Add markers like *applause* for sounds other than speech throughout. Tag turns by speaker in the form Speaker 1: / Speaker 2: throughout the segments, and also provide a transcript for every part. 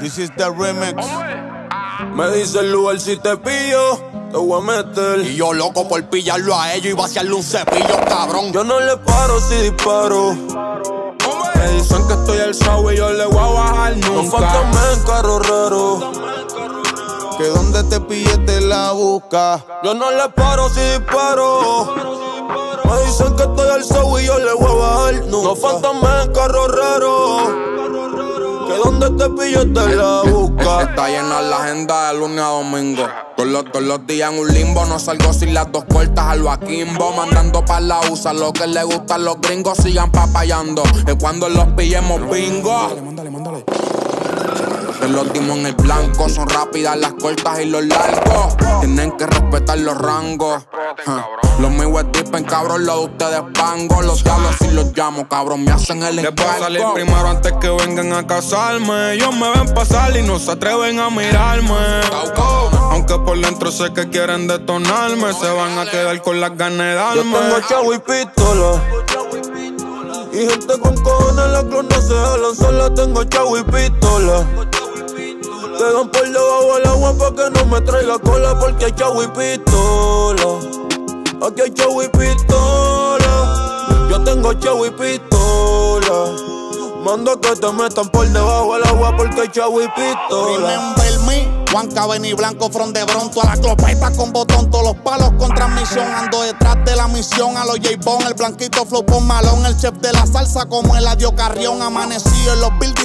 Speaker 1: This is the remix. Me dice el lugar si te pillo, te voy a meter.
Speaker 2: Y yo loco por pillarlo a ellos y vaciarle un cepillo, cabrón.
Speaker 1: Yo no le paro si disparo. Me dicen que estoy show y yo le voy a bajar nunca. No faltame en carro raro. Que donde te pille te la busca. Yo no le paro si disparo. Me dicen que estoy al show y yo le voy a bajar nunca. No faltame en carro raro. Que donde te pillo te la busca.
Speaker 2: Está llena la agenda de lunes a domingo. Todos los, todos los días en un limbo. No salgo sin las dos puertas al Joaquimbo. Mandando pa' la USA. Lo que le gustan los gringos sigan papayando. Es cuando los pillemos bingo. Mándale, mándale, mándale. Que los dimos en el blanco. Son rápidas las cortas y los largos. Tienen que respetar los rangos. Los míos es dipen, cabrón, los de ustedes pango. Los diablos si los llamo, cabrón, me hacen el encargo. Les
Speaker 1: salir primero antes que vengan a casarme. Ellos me ven pasar y no se atreven a mirarme. Aunque por dentro sé que quieren detonarme, se van a quedar con las ganas de darme. Yo tengo chavo y pistola. Y gente con cojones, la clon no se jalan, solo tengo chavo y pistola. Quedan por debajo del agua pa' que no me traiga cola porque hay chavo y pistola. Aquí hay chavo y pistola. Yo tengo chavo y pistola. Mando que te metan por debajo del agua porque hay chavo y pistola.
Speaker 2: Remember me. Juan Cabeni Blanco, front de bronto, a la clopeta con botón, todos los palos con transmisión. Ando detrás de la misión, a los J-Bone, el blanquito flow con malón, el chef de la salsa como el adiós carrión. Amanecido en los buildings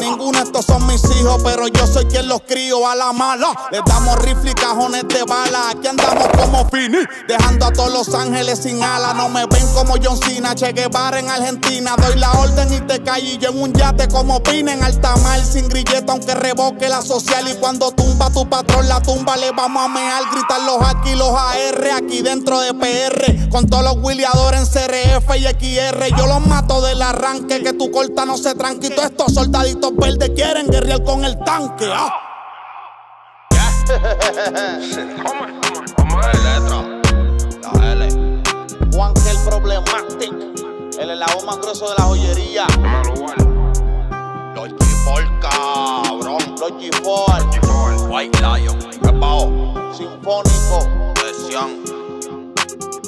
Speaker 2: Ninguno de estos son mis hijos, pero yo soy quien los crío a la mala. Les damos rifle y cajones de bala. Aquí andamos como Fini, dejando a todos los ángeles sin ala. No me ven como John Cena, Che Guevara en Argentina. Doy la orden y te caí yo en un yate como Pina en alta mar, sin grilleta, aunque revoque la social y cuando tumba tu patrón la tumba, le vamos a mear, gritar los aquí, los AR, aquí dentro de PR, con todos los williadores en CRF y XR. Yo los mato del arranque, que tu corta no se tranquito. Estos soldaditos verdes quieren guerrear con el tanque. ¿ah?
Speaker 3: La L. Juan que el es la voz más grueso de la joyería. Los G4, cabrón. Los G4. White Lion. Repao. Sinfónico. Presión.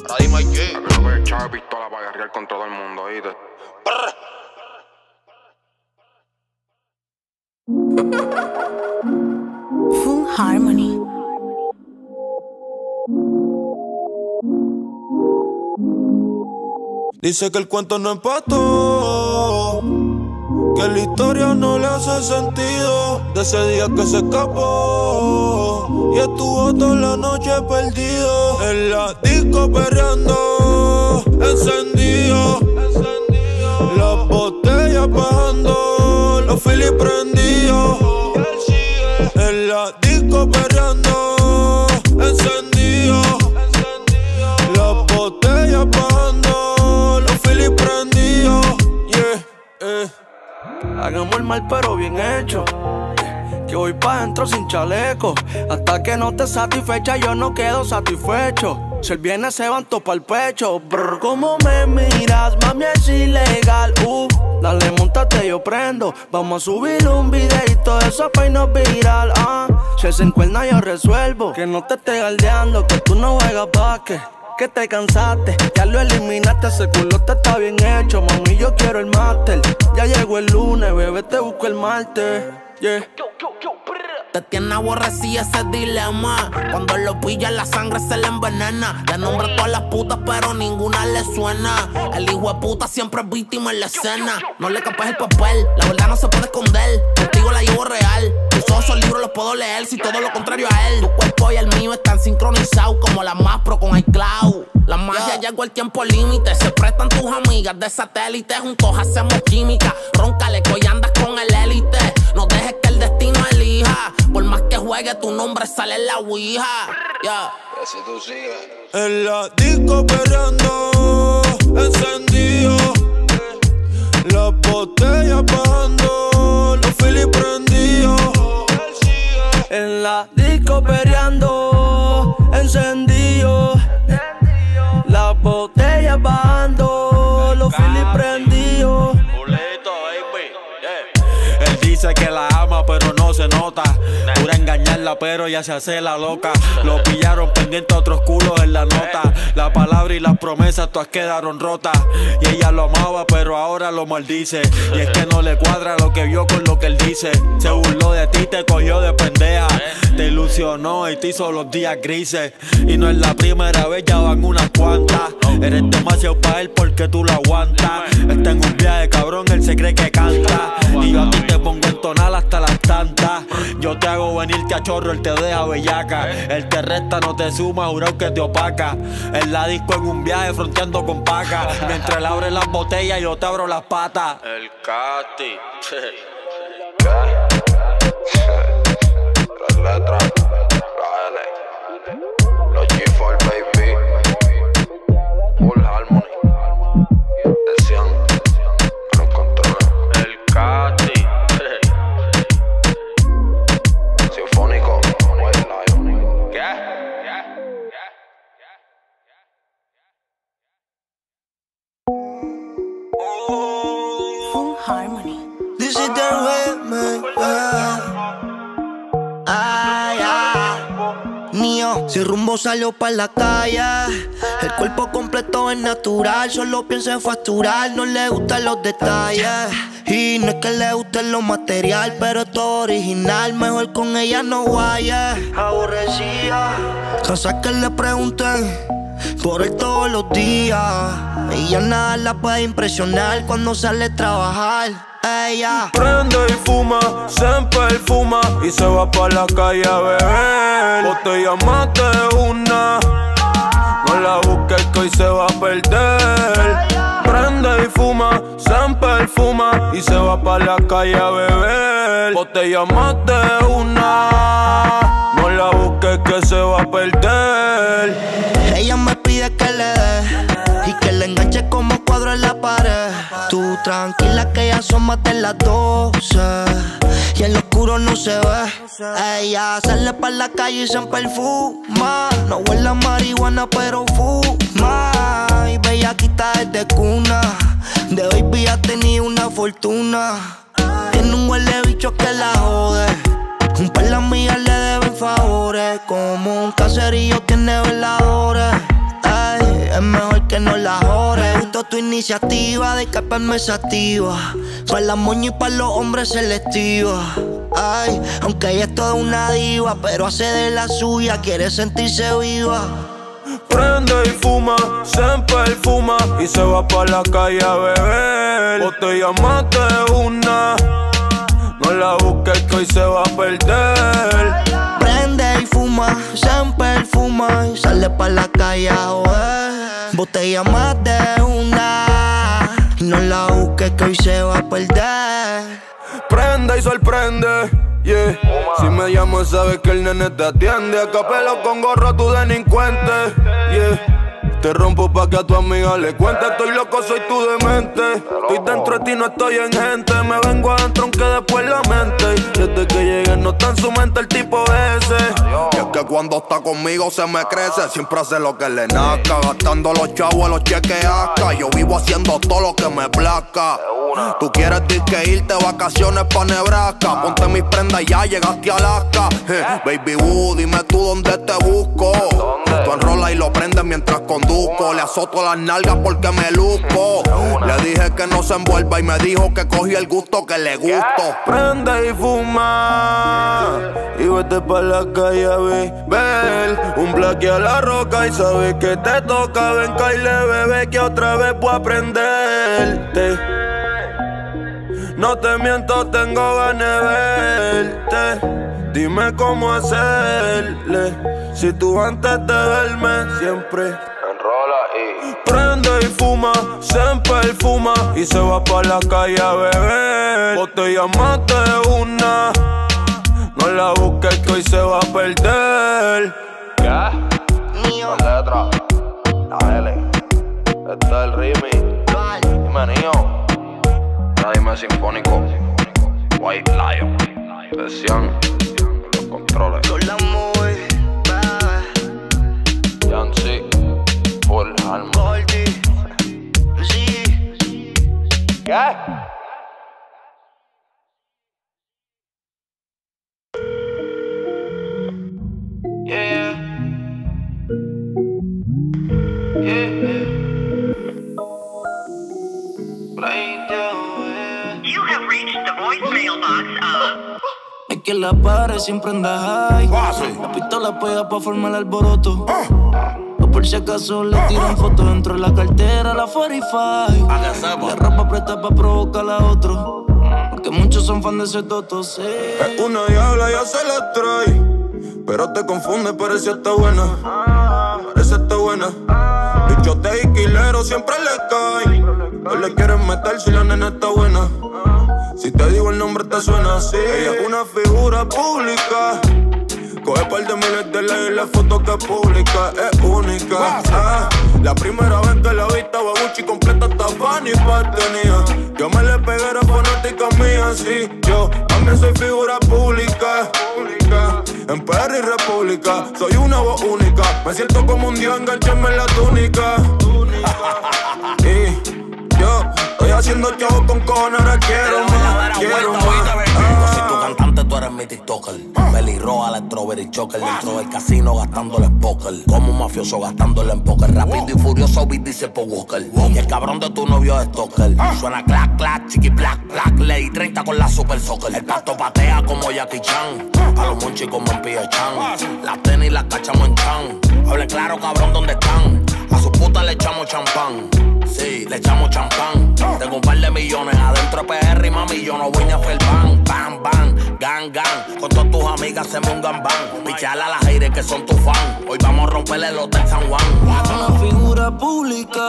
Speaker 3: Ahora dime aquí.
Speaker 4: A no me echaba pistola para guerrear con todo el mundo, ¿oíste?
Speaker 5: Full Harmony.
Speaker 1: Dice que el cuento no empató. Que la historia no le hace sentido. De ese día que se escapó. Y estuvo toda la noche perdido. En la disco perreando. Encendido. Las botellas bajando. Los filis prendidos. En la disco perreando. Encendido. Las botellas bajando. Los filis prendidos. Yeah, eh.
Speaker 6: Hagamos el mal pero bien hecho. Que voy pa' dentro sin chaleco. Hasta que no te satisfecha, yo no quedo satisfecho. Si el viernes se van para el pecho. Brr. ¿Cómo me miras? Mami, es ilegal. Uh, dale, montate, yo prendo. Vamos a subir un videito de eso pa' irnos viral. Ah, si se encuentra, yo resuelvo. Que no te esté galdeando, que tú no juegas que que te cansaste, ya lo eliminaste, ese culo te está bien hecho, mami, yo quiero el máster. Ya llegó el lunes, bebé, te busco el martes. Yeah.
Speaker 7: Te tiene aborrecida ese dilema. Cuando lo pilla, la sangre se le envenena. Le nombra a todas las putas, pero ninguna le suena. El hijo de puta siempre es víctima en la escena. No le capes el papel, la verdad no se puede esconder. Contigo la llevo real. Tus ojos libros, los puedo leer. Si todo lo contrario a él. Tu cuerpo y el mío están sincronizados como la más pro con iCloud. La magia llegó el tiempo límite. Se prestan tus amigas de satélite. Juntos hacemos química. Róncale hoy andas con el élite. No dejes que el destino elija. Por más que juegue, tu nombre sale en la ouija. Yeah.
Speaker 3: Tú.
Speaker 1: En la disco perreando, encendido. Las botellas bajando, los filis prendidos.
Speaker 6: En la disco perreando, encendido. Las botellas bajando, los filis prendidos.
Speaker 1: El
Speaker 8: dice que la se nota. Pura engañarla, pero ya se hace la loca. Lo pillaron pendiente a otros culos en la nota. La palabra y las promesas todas quedaron rotas. Y ella lo amaba, pero ahora lo maldice. Y es que no le cuadra lo que vio con lo que él dice. Se burló de ti, te cogió de pendeja. Te ilusionó y te hizo los días grises. Y no es la primera vez, ya van unas cuantas. Eres demasiado para él porque tú lo aguantas. Está en un viaje, cabrón, él se cree que canta. Y yo a ti te pongo en tonal hasta las tantas. Yo te hago venirte a chorro, él te deja bellaca. Él te resta, no te suma, jurado que te opaca. En la disco en un viaje fronteando con paca. *laughs* Mientras él abre las botellas, yo te abro las patas.
Speaker 6: El Cati. *laughs*
Speaker 4: Las *laughs* letras, Harmony.
Speaker 9: This is the yeah. Ay. Mío, si rumbo salió para la calle. El cuerpo completo es natural, solo piensa en facturar, no le gustan los detalles. Y no es que le guste lo material, pero es todo original. Mejor con ella no vaya. Aborrecida. Cosas que le pregunten por él todos los días. Ella nada la puede impresionar cuando sale a trabajar. Ella.
Speaker 1: Prende y fuma, se perfuma y se va pa' la calle a beber. Botella más de una, no la busques que hoy se va a perder. Prende y fuma, se perfuma y se va pa' la calle a beber. Botella más de una, no la busques que se va a perder.
Speaker 9: Ella me pide que le dé que le enganche como cuadro en la pared. Tú tranquila que ya son las 12 y el oscuro no se ve. Ella sale para la calle y se perfuma. No huele a marihuana, pero fuma. Y bellaquita desde cuna. De baby ha tenido una fortuna. Tiene un huele bicho que la jode. Un par de amigas le deben favores. Como un caserillo tiene veladores. Es mejor que no la jores. Me gustó tu iniciativa de escaparme sativa. Para la moña y para los hombres selectiva. Ay, aunque ella es toda una diva, pero hace de la suya, quiere sentirse viva.
Speaker 1: Prende y fuma, se perfuma y se va pa' la calle a beber. Botella más de una, no la busques que hoy se va a perder.
Speaker 9: Y fuma, se perfuma y sale pa' la calle a. Botella más de una, no la busques que hoy se va a perder.
Speaker 1: Prende y sorprende. Yeah. Si me llamas sabes que el nene te atiende capelo con gorro tu delincuente Yeah. Te rompo pa' que a tu amiga le cuente Estoy loco, soy tu demente Estoy dentro de ti, no estoy en gente Me vengo adentro aunque después la mente desde que llegué no está en su mente el tipo ese
Speaker 10: Y es que cuando está conmigo se me crece, siempre hace lo que le nazca, gastando los chavos, los cheques asca. Yo vivo haciendo todo lo que me plazca. Tú quieres disque irte vacaciones pa' Nebraska, ponte mis prendas y ya llegaste a Alaska. Eh, baby Woo, dime tú dónde te busco. Tú enrolas y lo prendes mientras conduzco. Le azoto las nalgas porque me luzco. Le dije que no se envuelva y me dijo que cogí el gusto que le gusto.
Speaker 1: Prende y fuma Y vete pa' la calle a beber Un black a la roca y sabes que te toca Ven, Kyle, bebé, que otra vez a aprenderte No te miento, tengo ganas de verte Dime cómo hacerle Si tú antes de verme siempre
Speaker 4: Enrola y.
Speaker 1: Prende y fuma, se perfuma y se va pa' la calle a beber. Botella más de una, no la busques que hoy se va a perder.
Speaker 9: Mío,
Speaker 4: Las letras, la L. Este es el Rimi. Dime, Nio. Dime sinfónico. White Lion. Decían los controles.
Speaker 9: con la muy, bebé,
Speaker 4: Yancy. Full Harmony.
Speaker 9: Goldie, sí.
Speaker 4: ¿Qué?
Speaker 11: Que la pare, siempre anda high. La pistola pega pa' formar alboroto. O por si acaso le tiran fotos dentro de la cartera, la 45. La ropa presta pa' provocar a otro. Porque muchos son fan de ese toto, sí.
Speaker 1: Es una diabla, ya se la trae. Pero te confunde, parece está buena. Parece está buena. Bichote y quilero siempre le cae. No le quieren meter si la nena está buena. Te digo el nombre te suena así. Ella es una figura pública. Coge par de miles de likes la foto que publica es única. Ah, la primera vez que la vi estaba Gucci completa hasta Fanny tenía. Yo me le pegué a fanática mía, sí. Yo también soy figura pública. En Perry República, soy una voz única. Me siento como un dios, engancharme en la túnica. *laughs* y haciendo chavo con cojones, ahora quiero más. Quiero más.
Speaker 12: Si tu cantante, tú eres mi TikToker. Pelirroja, la strawberry choker. Dentro del casino gastándole póker. Como un mafioso gastándole en póker. Rápido y furioso, beat dice por Walker. Y el cabrón de tu novio es Stalker. Suena clac, clac, chiqui, black, black. Ley 30 con la super soccer. El pasto patea como Jackie Chan. A los monchis como en Pia Chan. Las tenis las cachamos en chan. Hablen claro, cabrón, ¿dónde están? A su puta le echamos champán. Sí, le echamos champán. Tengo un par de millones adentro de PR y mami, yo no voy ni a hacer bang, bang, bang, gang, gang. Con todas tus amigas hacemos un gambán. Pichala a las aires que son tu fan. Hoy vamos a romperle el hotel San Juan.
Speaker 11: Una figura pública.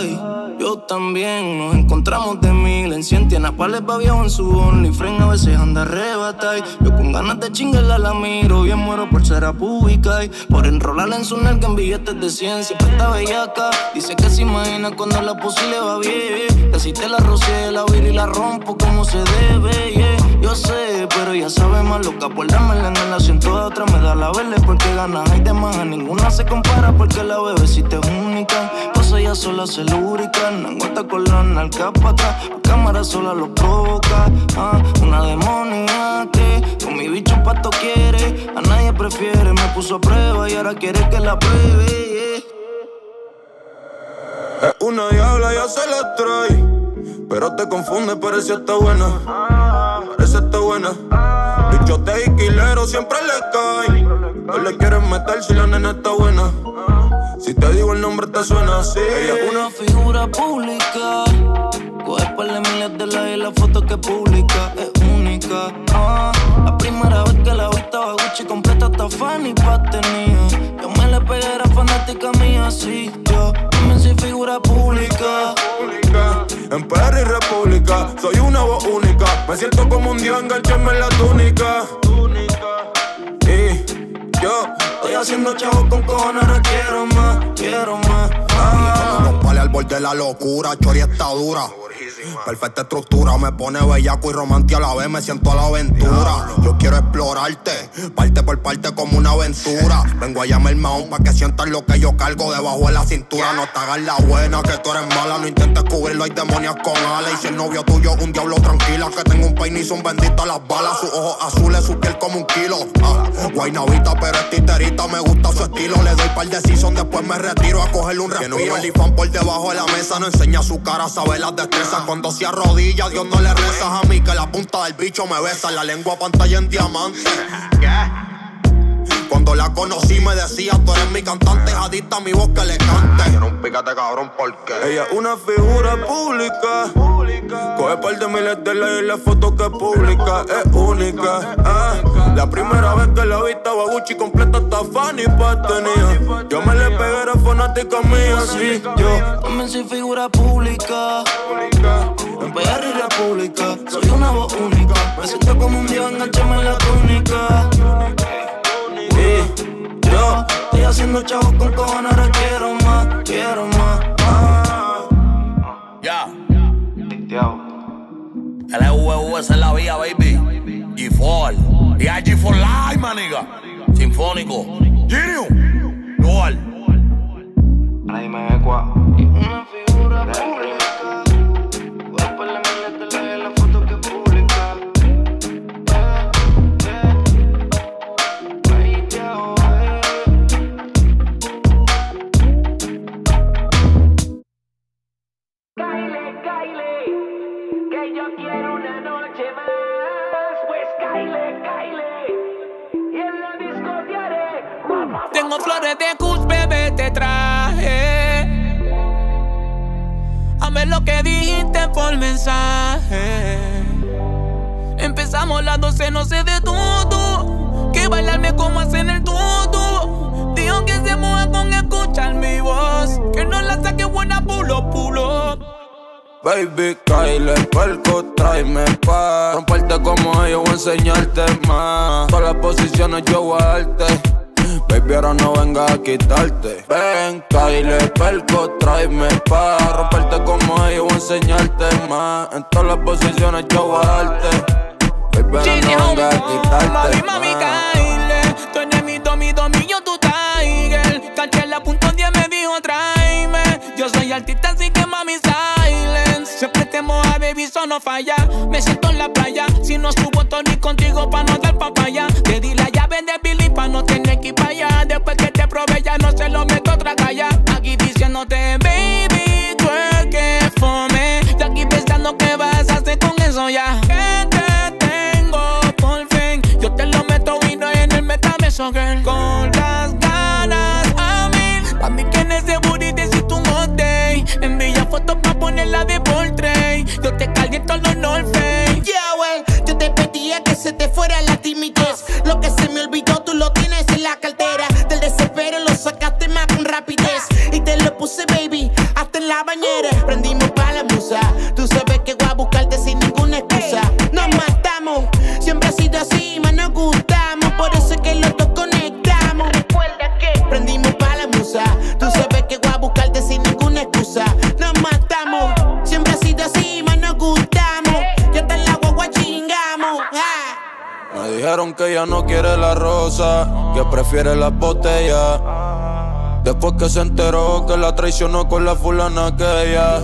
Speaker 11: ay, Yo también nos encontramos de mil en cien Tiene pales pa' viejo en su OnlyFriend A veces anda arrebata y Yo con ganas de chingarla la miro Bien muero por ser pública y Por enrolarla en su nalga en billetes de cien Siempre está bellaca Dice que se imagina cuando la puse le va bien Que si te la rocé, la viro y la rompo como se debe, yeah. Yo sé, pero ella sabe más loca. Por dármela en la siento de otra Me da la verde porque ganas hay de más A ninguna se compara porque la bebecita es única. Pues ella sola se lubrica Nangota con la pa' atrás Cámara sola lo provoca ah, Una demonia que con mi bicho pato quiere A nadie prefiere, me puso a prueba Y ahora quiere que la pruebe, yeah.
Speaker 1: Es una diabla, ya se la trae. Pero te confunde, parece está buena. Parece está buena. Bichote y quilero siempre le cae. No le quieren meter si la nena está buena. Si te digo el nombre te suena así. Ella es una
Speaker 11: figura pública. Coge par de miles de likes la foto que publica es única. Ah, la primera vez que la estaba Gucci completa hasta Fanny pa' tenía. Yo me le pegué, era fanática mía, sí. Yo también soy figura pública.
Speaker 1: En Perry República, soy una voz única. Me siento como un dios, engancharme en la túnica. Y yo
Speaker 11: Estoy haciendo chavos con cojones, ahora quiero más, quiero más. Ah.
Speaker 10: Pales al borde de la locura, Chori está dura. Perfecta estructura, me pone bellaco y romántico a la vez, me siento a la aventura. Yo quiero explorarte, parte por parte como una aventura. Vengo a llamar maón pa' que sientas lo que yo cargo debajo de la cintura. No te hagas la buena, que tú eres mala, no intentes cubrirlo, hay demonios con alas. Y si el novio tuyo es un diablo tranquila, que tengo un peine y son benditas las balas. Sus ojos azules, su piel como un kilo. Ah, guaynavita, pero es titerita, me gusta su estilo. Le doy par de season, después me retiro a cogerle un respiro. Tiene un olifán por debajo de la mesa, no enseña su cara, sabe las destrezas. Cuando se arrodilla, Dios no le rezas a mí, que la punta del bicho me besa. La lengua pantalla en diamante. Cuando la conocí me decía, tú eres mi cantante, es adicta a mi voz que le cante. Quiero un pícate cabrón, porque
Speaker 1: Ella es una figura pública. Coge par de miles de likes la foto que publica es única. Ah, la primera vez que la vi estaba Gucci completa hasta Fanny pa' tenía. Yo me le pegué, era fanática mía, sí. Yo
Speaker 11: También soy figura pública. En PR y República. Soy una voz única. Me siento como un dios, engancharme en la túnica. Haciendo chavos con cojones, ahora quiero más, quiero más. Ah.
Speaker 12: Ya. LVV esa es la vía, baby. G4. Y hay G4 Live, maniga. Sinfónico. Genius. Dual.
Speaker 11: Una figura
Speaker 1: posiciones yo voy a darte Baby, ahora no venga a quitarte Ven, Kyle, perco, tráeme pa' Romperte como ellos, voy a enseñarte más En todas las posiciones yo voy a darte Baby, ahora no venga a quitarte
Speaker 13: Mami, mami, Kyle. Tú eres mi domi, domi, yo tu tiger. Caché la punto 10 me dijo tráeme. Yo soy artista, así no falla. Me siento en la playa. Si no subo Tony contigo pa' no dar papaya. Te di la llave de Billy pa' no tener que ir pa' allá. Después que te probé, ya no se lo meto otra calla. Aquí diciéndote, baby, tú es que fome. Y aquí pensando que vas a hacer con eso ya. Que te tengo por fin. Yo te lo meto y no en el metaverso, girl. Con te caliento
Speaker 14: que
Speaker 1: prefiere las botellas. Después que se enteró que la traicionó con la fulana que ella.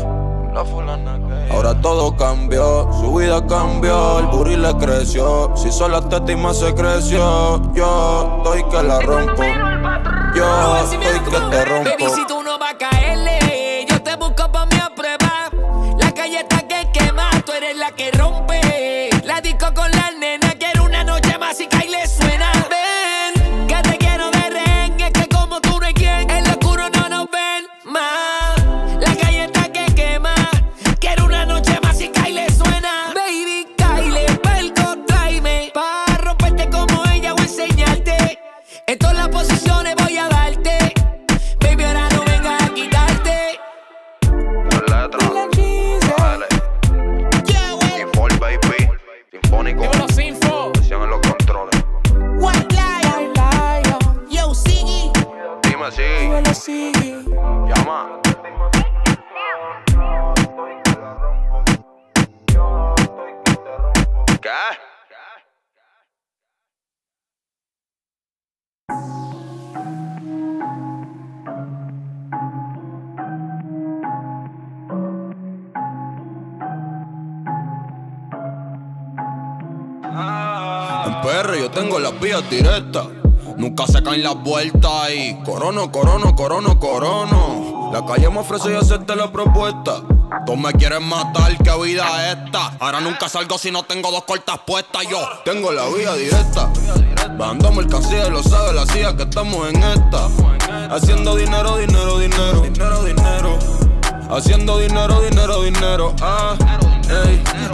Speaker 1: Ahora todo cambió, su vida cambió, el booty le creció. Si sola teta y más se creció, yo estoy que la rompo. Yo estoy que te rompo. Tengo las vías directas. Nunca se caen las vueltas y corono, corono, corono, corono. La calle me ofrece y hacerte la propuesta. Tú me quieres matar, qué vida es esta. Ahora nunca salgo si no tengo dos cortas puestas. Yo tengo la vía directa. Bando mercancía, lo sabe la CIA que estamos en esta. Haciendo dinero, dinero, dinero, dinero, dinero. Haciendo dinero, dinero, dinero. Ah,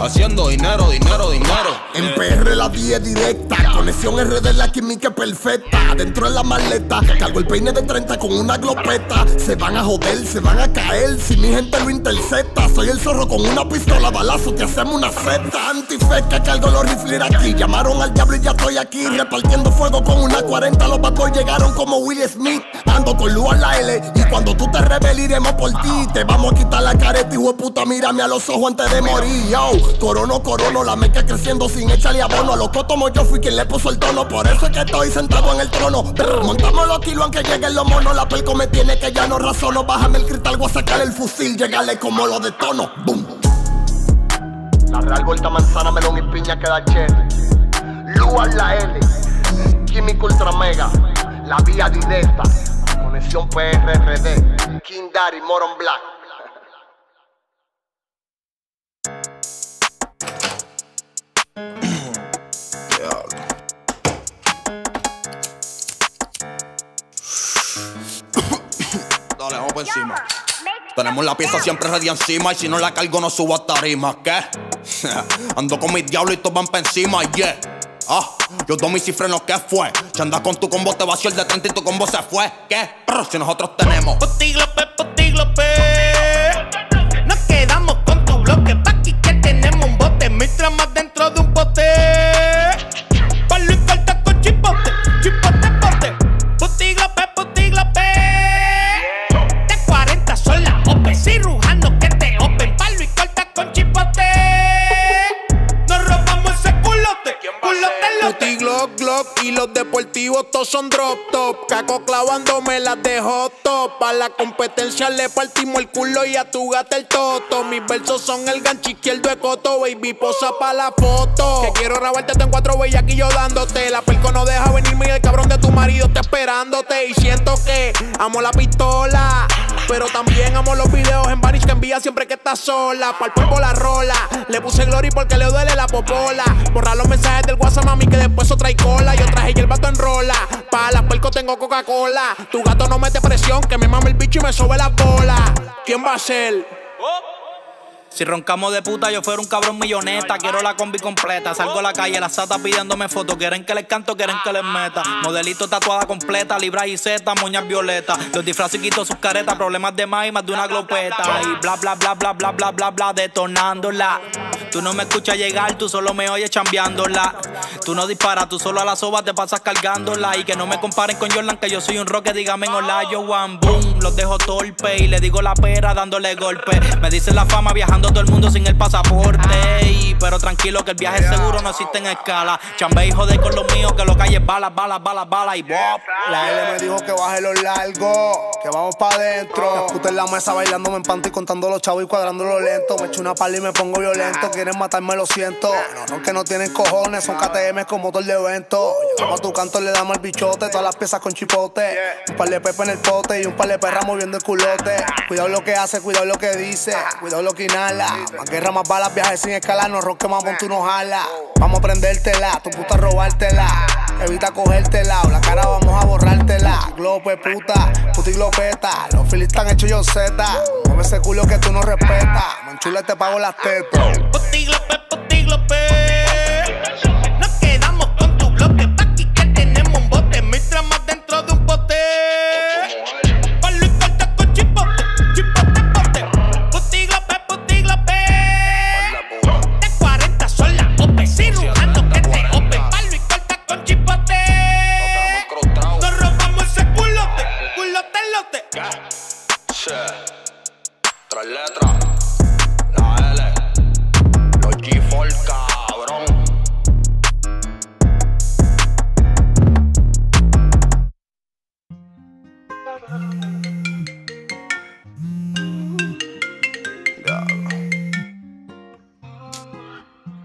Speaker 1: Haciendo dinero, dinero, dinero.
Speaker 15: En PR la vía es directa, conexión RD la química perfecta. Dentro de la maleta, cargo el peine de 30 con una glopeta. Se van a joder, se van a caer si mi gente lo intercepta. Soy el zorro con una pistola, balazo, te hacemos una secta. Antife que cargo los rifles aquí. Llamaron al diablo y ya estoy aquí. Repartiendo fuego con una 40, los patos llegaron como Will Smith. Ando con luz a la L y cuando tú te rebeles iremos por ti. Te vamos a quitar la careta, hijo de puta, mírame a los ojos antes de morir. Corono, corono, la meca creciendo sin echarle abono. A los cotomos yo fui quien le puso el tono, por eso es que estoy sentado en el trono. Montamos los kilos aunque lleguen los monos. La pelco me tiene que ya no razono. Bájame el cristal, voy a sacar el fusil, llegarle como lo de tono. Boom. La real vuelta manzana, melón y piña queda che. Lua la L, Químico Ultra Mega, la vía directa, conexión PRRD, King Daddy, Moron Black.
Speaker 1: Dale, vamos
Speaker 4: por encima. Tenemos la pieza siempre ready encima y si no la cargo no subo a tarima, ¿qué? *laughs* Ando con mis diablos y todos van pa' encima, yeah. Ah, yo doy mis cifras lo que fue. Si andas con tu combo te vació el de y tu combo se fue, ¿qué? Brr, si nosotros tenemos.
Speaker 16: Potiglope, potiglope. Nos quedamos con tu bloque, pa' que tenemos un bote. Mil tramas dentro de un bote. Son
Speaker 17: drop top. Caco clavándome las de hot top. A la competencia le partimos el culo y a tu gata el toto. Mis versos son el gancho izquierdo de coto, baby, posa pa' la foto. Que quiero grabarte en cuatro aquí yo dándote. La perco no deja venirme y el cabrón de tu marido está esperándote. Y siento que amo la pistola. Pero también amo los videos en Vanish que envía siempre que estás sola. Pa'l polvo la rola. Le puse glory porque le duele la popola. Borrar los mensajes del WhatsApp, mami, que después eso trae cola. Yo traje y el vato enrola. Pa' las puerco tengo Coca-Cola. Tu gato no mete presión, que me mame el bicho y me sube la bola. ¿Quién va a ser?
Speaker 18: Si roncamos de puta, yo fuera un cabrón milloneta. Quiero la combi completa. Salgo a la calle, la sata pidiéndome fotos. Quieren que les canto, quieren que les meta. Modelito tatuada completa, libra y zeta, moñas violeta. Los disfraces quito sus caretas, problemas de más y más de una glopeta. Y bla, bla, bla, bla, bla, bla, bla, bla, detonándola. Tú no me escuchas llegar, tú solo me oyes chambeándola. Tú no disparas, tú solo a la soba te pasas cargándola. Y que no me comparen con Jordan, que yo soy un rock, dígame en hola, yo one boom. Los dejo torpe y le digo la pera dándole golpe. Me dicen la fama viajando todo el mundo sin el pasaporte. Y- pero tranquilo que el viaje seguro no existe en escala. Chambe y joder con los míos, que lo calles balas, balas, balas, balas y bop.
Speaker 17: La L me dijo que baje los largos, que vamos pa' adentro. Las putas en la mesa bailándome en panty, contando los chavos y cuadrándolo lento. Me echo una pala y me pongo violento. Quieren matarme, lo siento. No, no, que no tienen cojones, son KTM con motor de evento. Llegamos a tu canto, le damos el bichote, todas las piezas con chipote. Un par de pepe en el pote y un par de perras moviendo el culote. Cuidado lo que hace, cuidado lo que dice, cuidado lo que Más guerra, más balas, viajes sin escala, no roque más tú no jala. Vamos a prendértela, tu puta robártela. Evita cogértela, o la cara vamos a borrártela. Glope, puta, puta y glopeta. Los filis están hechos yo zeta. Mueve ese culo que tú no respetas. Manchula te pago las tetas.
Speaker 16: Potiglope, potiglope. Nos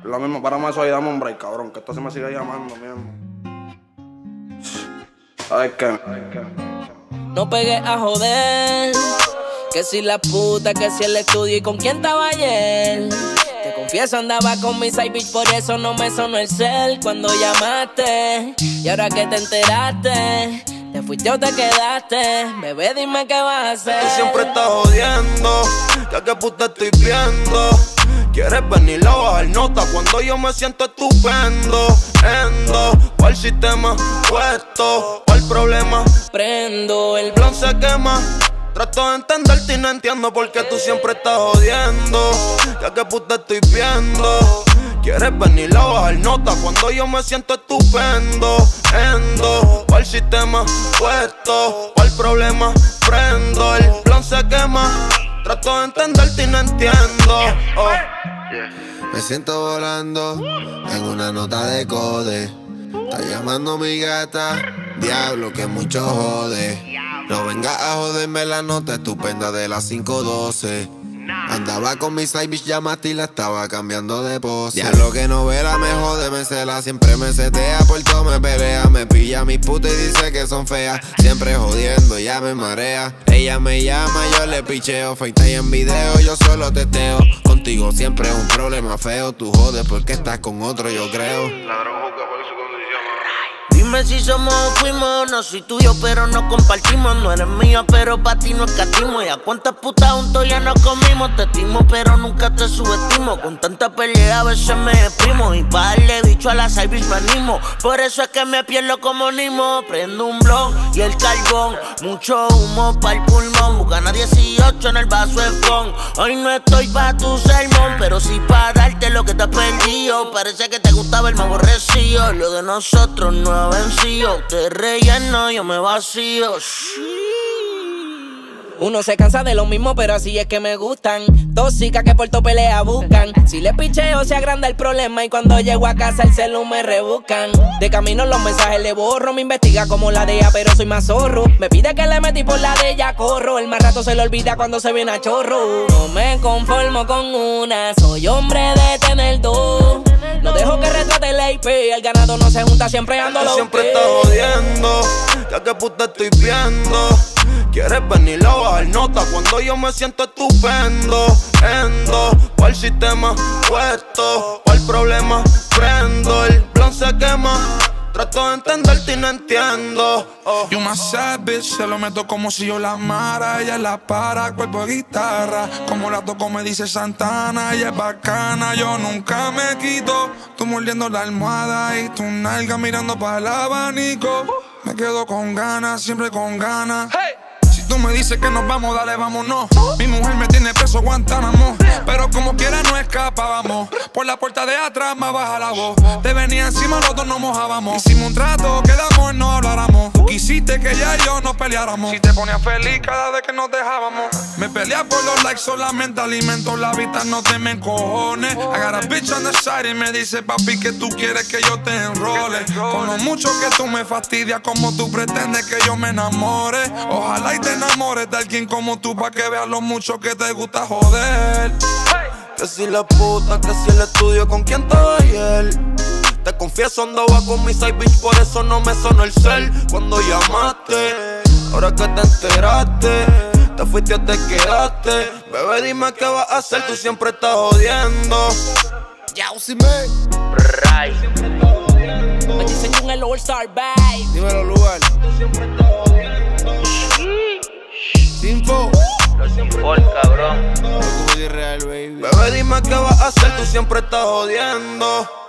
Speaker 17: Lo mismo, paramos eso y dame un break, cabrón. Que esto se me sigue llamando, mismo. ¿Sabes qué?
Speaker 19: No pegues a joder. Que si la puta, que si el estudio y con quién estaba ayer. Te confieso, andaba con mi side bitch, por eso no me sonó el cel cuando llamaste. Y ahora que te enteraste, te fuiste o te quedaste. Bebé, dime qué vas a hacer.
Speaker 17: Tú siempre estás jodiendo, ya que puta estoy viendo. Quieres venir a bajar nota cuando yo me siento estupendo. Endo, ¿cuál sistema puesto? ¿Cuál problema?
Speaker 19: Prendo el
Speaker 17: blon se quema. Trato de entenderte y no entiendo por qué tú siempre estás jodiendo. Ya que puta estoy viendo. Quieres venir a bajar nota cuando yo me siento estupendo. Endo, ¿cuál sistema puesto? ¿Cuál problema? Prendo, el plan se quema. Trato de entenderte y no entiendo. Oh.
Speaker 20: Me siento volando en una nota de code. Está llamando mi gata, diablo que mucho jode. No venga a joderme la nota estupenda de las 512. Andaba con mi side bitch, llamaste y la estaba cambiando de pose. Ya lo que no verá me jode, me cela, siempre me setea, por todo me pelea. Me pilla mi puta y dice que son feas. Siempre jodiendo, ya me marea. Ella me llama, yo le picheo. FaceTime en video, yo solo teteo. Contigo siempre es un problema feo. Tú jodes porque estás con otro, yo creo.
Speaker 21: Dime si somos o fuimos, no soy tuyo, pero no compartimos. No eres mía, pero para ti no escatimos. Y a cuántas putas juntos ya nos comimos. Te estimo, pero nunca te subestimo. Con tanta pelea a veces me exprimo. Y para darle bicho a la cyber venimos. Por eso es que me pierdo como Nimo. Prendo un blog y el carbón. Mucho humo para el pulmón. Bucana 18 en el vaso de fond. Hoy no estoy pa' tu sermón, pero sí pa' darte lo que te has perdido. Parece que te gustaba el más aborrecido. Lo de nosotros no vencido. Te relleno, yo me vacío.
Speaker 19: Uno se cansa de lo mismo, pero así es que me gustan. Tóxicas que por tu pelea buscan. Si le picheo, se agranda el problema. Y cuando llego a casa, el celu me rebuscan. De camino los mensajes le borro. Me investiga como la de ella, pero soy más zorro. Me pide que le metí por la de ella, corro. El más rato se le olvida cuando se viene a chorro. No me conformo con una, soy hombre de tener dos. No dejo que retrate el IP. El ganado no se junta, siempre ando loco.
Speaker 1: siempre estás jodiendo, ya que puta estoy viendo. Quieres venir a bajar nota cuando yo me siento estupendo. Endo, el sistema puesto, el problema prendo, el plan se quema. Trato de entenderte y no entiendo. Oh.
Speaker 22: You my savage, se lo meto como si yo la amara. Ella la para, cuerpo de guitarra. Como la toco me dice Santana, ella es bacana. Yo nunca me quito. Tú mordiendo la almohada y tu nalga mirando para el abanico. Me quedo con ganas, siempre con ganas. Si tú me dices que nos vamos, dale, vámonos. Mi mujer me tiene preso Guantánamo. Pero como quiera no escapábamos. Por la puerta de atrás más baja la voz. Te venía encima, los dos nos mojábamos. Hicimos un trato, quedamos en no habláramos. Quisiste que ya y yo nos peleáramos. Si te ponías feliz cada vez que nos dejábamos. Me pelea por los likes, solamente alimento la vida, no te me cojones. I got a bitch on the side y me dice, papi, que tú quieres que yo te enrole. Con lo mucho que tú me fastidias, como tú pretendes que yo me enamore. Ojalá y te enamores de alguien como tú, pa' que veas lo mucho que te gusta joder.
Speaker 1: Que si la puta, que si el estudio con quién estaba ayer. Te confieso, andaba con mi side bitch, por eso no me sonó el cel cuando llamaste. Ahora que te enteraste, te fuiste o te quedaste. Bebé, dime qué vas a hacer, tú siempre estás jodiendo.
Speaker 19: Ya, si me. Me diseño un el All Star Babe.
Speaker 20: Dímelo, lugar. Info.
Speaker 21: cabrón.
Speaker 20: Real, baby.
Speaker 1: Bebé, dime qué vas a hacer, tú siempre estás jodiendo.